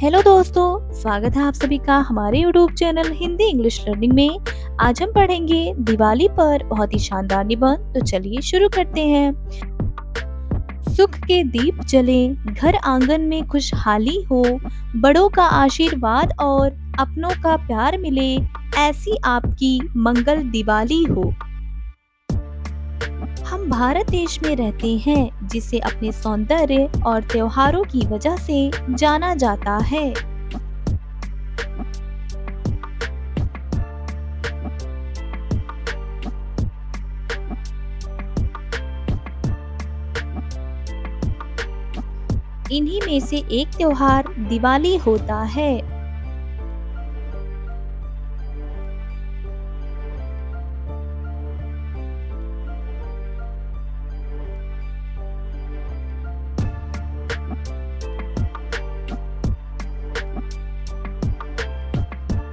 Hello दोस्तों, स्वागत है आप सभी का हमारे YouTube channel Hindi English learning में। आज हम पढ़ेंगे दिवाली पर बहुत ही शानदार निबंध तो चलिए शुरू करते हैं। सुख के दीप जले, घर आँगन में खुशहाली हो, बड़ों का आशीर्वाद और अपनों का प्यार मिले, ऐसी आपकी मंगल दिवाली हो। भारत देश में रहते हैं, जिसे अपने सौंदर्य और त्योहारों की वजह से जाना जाता है। इन्हीं में से एक त्योहार दिवाली होता है।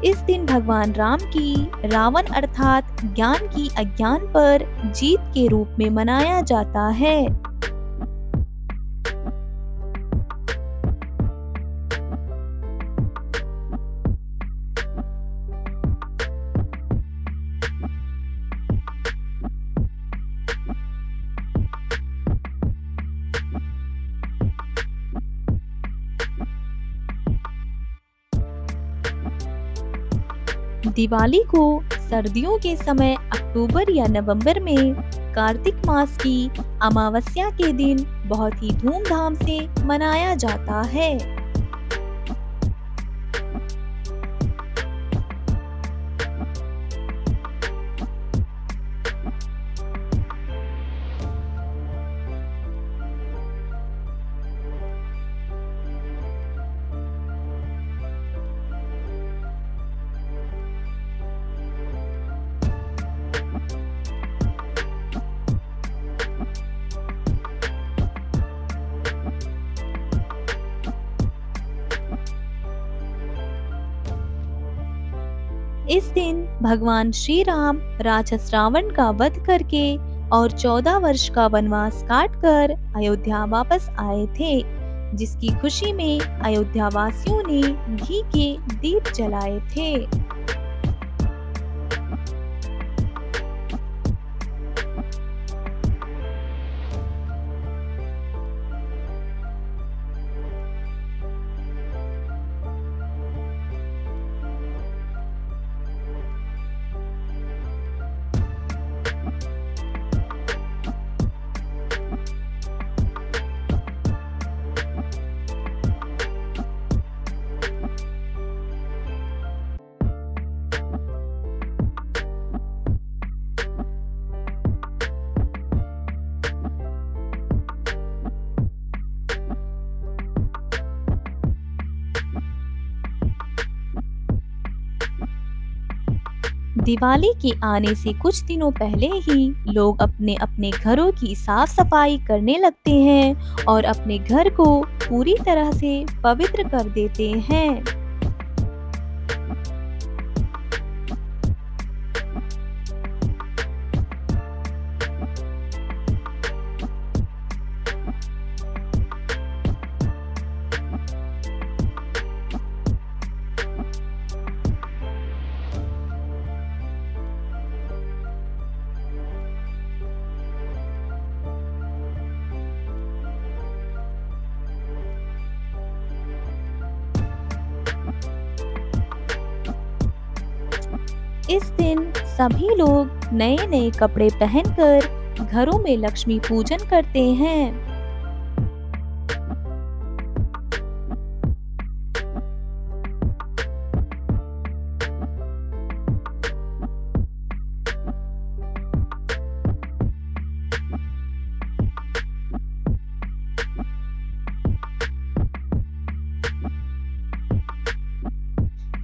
इस दिन भगवान राम की रावण अर्थात ज्ञान की अज्ञान पर जीत के रूप में मनाया जाता है। दिवाली को सर्दियों के समय अक्टूबर या नवंबर में कार्तिक मास की अमावस्या के दिन बहुत ही धूमधाम से मनाया जाता है। इस दिन भगवान श्री राम राक्षस रावण का वध करके और चौदह वर्ष का वनवास काटकर अयोध्या वापस आए थे, जिसकी खुशी में अयोध्या वासियों ने घी के दीप जलाए थे। दिवाली के आने से कुछ दिनों पहले ही लोग अपने अपने घरों की साफ़ सफ़ाई करने लगते हैं और अपने घर को पूरी तरह से पवित्र कर देते हैं। इस दिन सभी लोग नए नए कपड़े पहनकर घरों में लक्ष्मी पूजन करते हैं।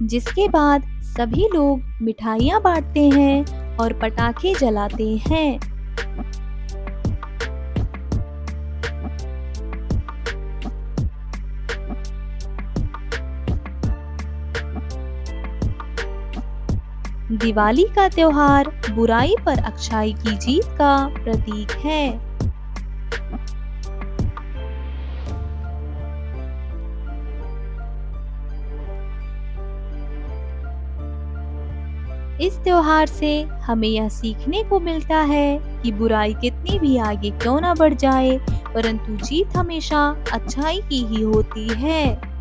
जिसके बाद सभी लोग मिठाइयाँ बांटते हैं और पटाखे जलाते हैं। दिवाली का त्योहार बुराई पर अच्छाई की जीत का प्रतीक है। इस त्योहार से हमें यह सीखने को मिलता है कि बुराई कितनी भी आगे क्यों न बढ़ जाए, परंतु जीत हमेशा अच्छाई की ही होती है।